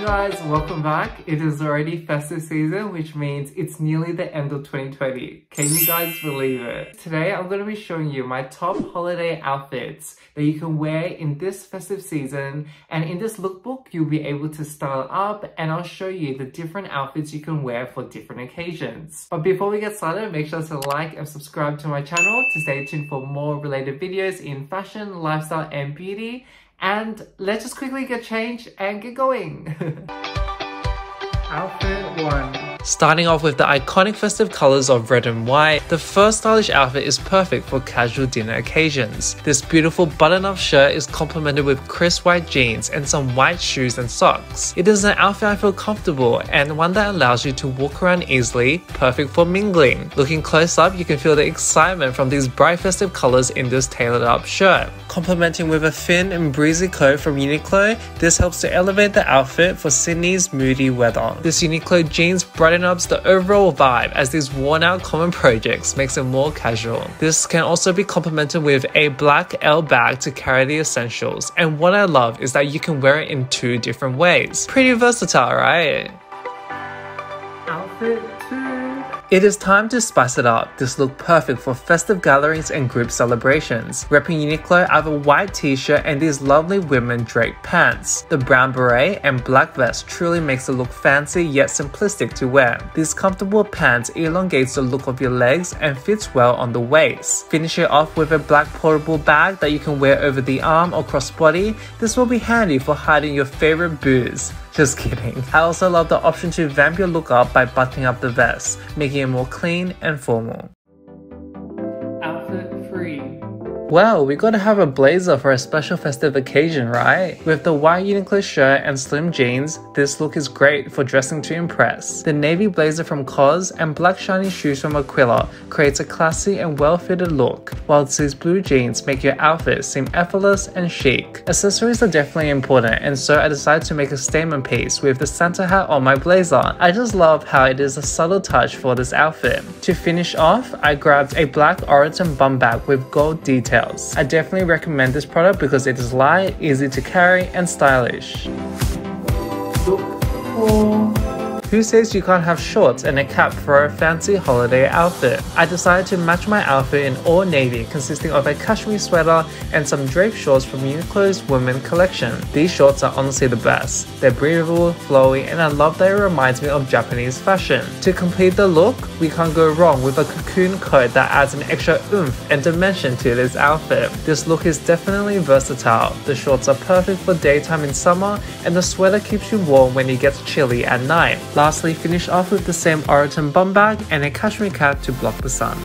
guys, welcome back. It is already festive season, which means it's nearly the end of 2020. Can you guys believe it? Today, I'm going to be showing you my top holiday outfits that you can wear in this festive season. And in this lookbook, you'll be able to style up and I'll show you the different outfits you can wear for different occasions. But before we get started, make sure to like and subscribe to my channel to stay tuned for more related videos in fashion, lifestyle, and beauty. And let's just quickly get changed and get going. Outfit 1 Starting off with the iconic festive colors of red and white, the first stylish outfit is perfect for casual dinner occasions. This beautiful button-up shirt is complemented with crisp white jeans and some white shoes and socks. It is an outfit I feel comfortable and one that allows you to walk around easily, perfect for mingling. Looking close up, you can feel the excitement from these bright festive colors in this tailored up shirt. Complementing with a thin and breezy coat from Uniqlo, this helps to elevate the outfit for Sydney's moody weather. This Uniqlo jeans brighten ups the overall vibe as these worn out common projects makes it more casual. This can also be complemented with a black L bag to carry the essentials and what I love is that you can wear it in two different ways. Pretty versatile, right? Outfit it is time to spice it up. This look perfect for festive gatherings and group celebrations. Repping Uniqlo, I have a white t-shirt and these lovely women draped pants. The brown beret and black vest truly makes it look fancy yet simplistic to wear. These comfortable pants elongates the look of your legs and fits well on the waist. Finish it off with a black portable bag that you can wear over the arm or crossbody. This will be handy for hiding your favorite booze. Just kidding. I also love the option to vamp your look up by buttoning up the vest, making it more clean and formal. Well, we gotta have a blazer for a special festive occasion, right? With the white Uniqlo shirt and slim jeans, this look is great for dressing to impress. The navy blazer from COS and black shiny shoes from Aquila creates a classy and well-fitted look, while these blue jeans make your outfit seem effortless and chic. Accessories are definitely important, and so I decided to make a statement piece with the Santa hat on my blazer. I just love how it is a subtle touch for this outfit. To finish off, I grabbed a black Oroton bum bag with gold details I definitely recommend this product because it is light, easy to carry, and stylish. Who says you can't have shorts and a cap for a fancy holiday outfit? I decided to match my outfit in all navy consisting of a cashmere sweater and some drape shorts from Uniqlo's women collection. These shorts are honestly the best. They're breathable, flowy, and I love that it reminds me of Japanese fashion. To complete the look, we can't go wrong with a cocoon coat that adds an extra oomph and dimension to this outfit. This look is definitely versatile. The shorts are perfect for daytime in summer and the sweater keeps you warm when it gets chilly at night. Lastly, finish off with the same Oroton bum bag and a cashmere cap to block the sun.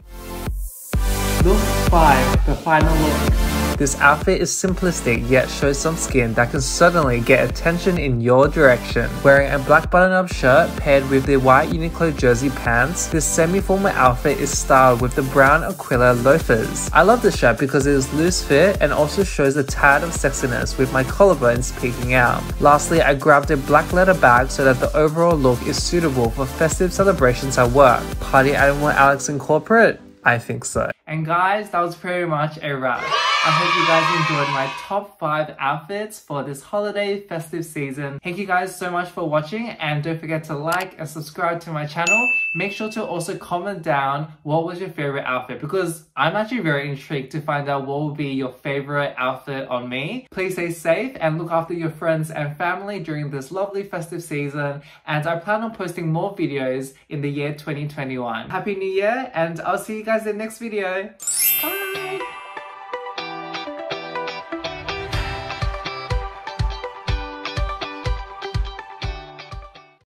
Look 5, the final look. This outfit is simplistic yet shows some skin that can suddenly get attention in your direction. Wearing a black button-up shirt paired with the white Uniqlo jersey pants, this semi-formal outfit is styled with the brown Aquila loafers. I love this shirt because it is loose fit and also shows a tad of sexiness with my collarbones peeking out. Lastly, I grabbed a black leather bag so that the overall look is suitable for festive celebrations at work. Party animal Alex in corporate? I think so. And guys, that was pretty much a wrap. I hope you guys enjoyed my top 5 outfits for this holiday festive season. Thank you guys so much for watching and don't forget to like and subscribe to my channel. Make sure to also comment down what was your favorite outfit because I'm actually very intrigued to find out what will be your favorite outfit on me. Please stay safe and look after your friends and family during this lovely festive season and I plan on posting more videos in the year 2021. Happy New Year and I'll see you guys in the next video.